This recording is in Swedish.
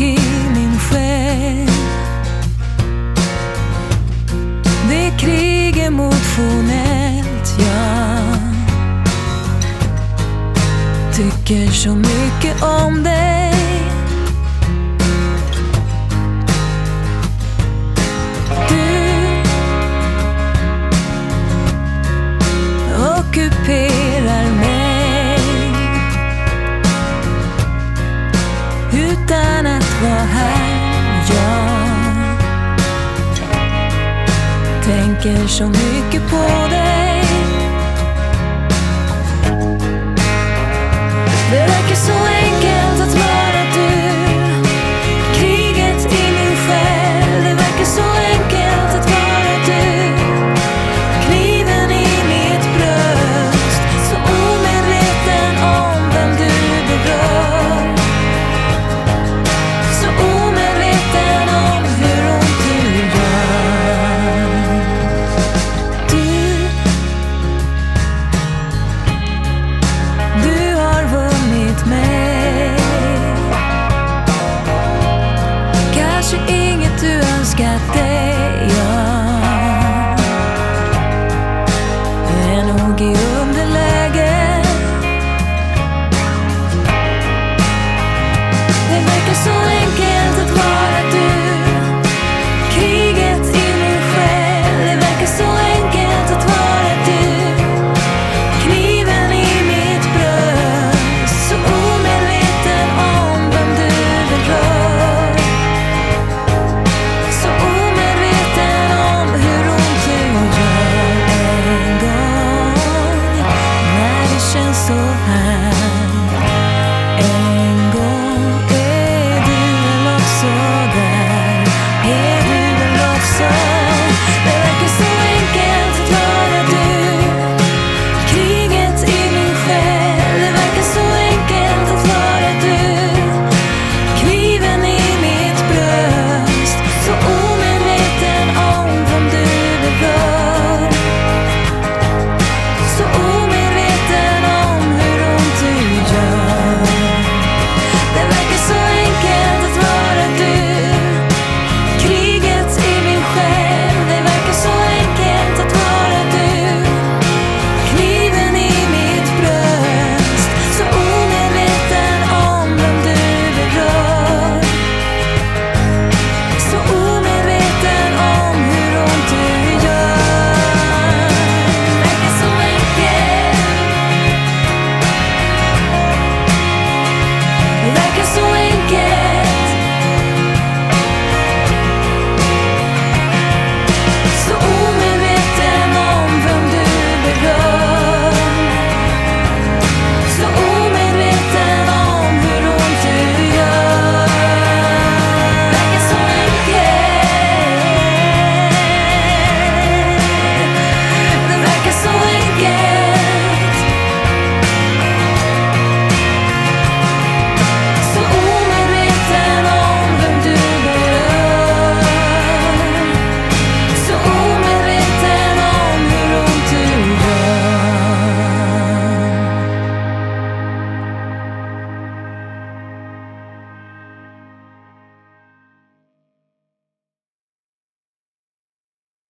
i min själ. Det är krig emotionellt, ja. Tycker så mycket om dig. var här, jag Tänker så mycket på dig. Det räcker så